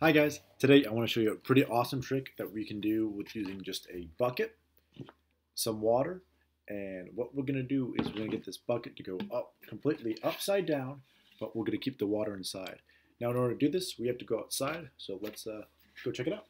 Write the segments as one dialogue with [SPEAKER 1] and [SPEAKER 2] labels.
[SPEAKER 1] Hi guys, today I want to show you a pretty awesome trick that we can do with using just a bucket, some water, and what we're going to do is we're going to get this bucket to go up completely upside down, but we're going to keep the water inside. Now in order to do this, we have to go outside, so let's uh, go check it out.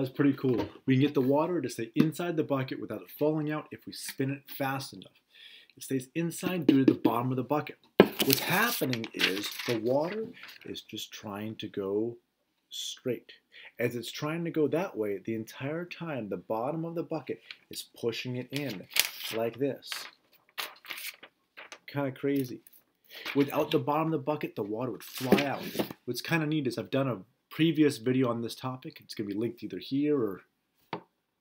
[SPEAKER 1] That was pretty cool. We can get the water to stay inside the bucket without it falling out if we spin it fast enough. It stays inside due to the bottom of the bucket. What's happening is the water is just trying to go straight. As it's trying to go that way, the entire time the bottom of the bucket is pushing it in like this. Kind of crazy. Without the bottom of the bucket, the water would fly out. What's kind of neat is I've done a previous video on this topic. It's going to be linked either here or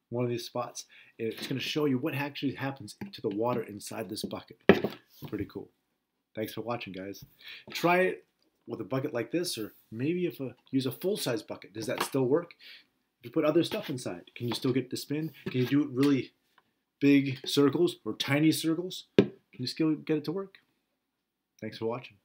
[SPEAKER 1] one of these spots. It's going to show you what actually happens to the water inside this bucket. Pretty cool. Thanks for watching, guys. Try it with a bucket like this, or maybe if a, use a full-size bucket. Does that still work? If you put other stuff inside, can you still get the spin? Can you do it really big circles or tiny circles? Can you still get it to work? Thanks for watching.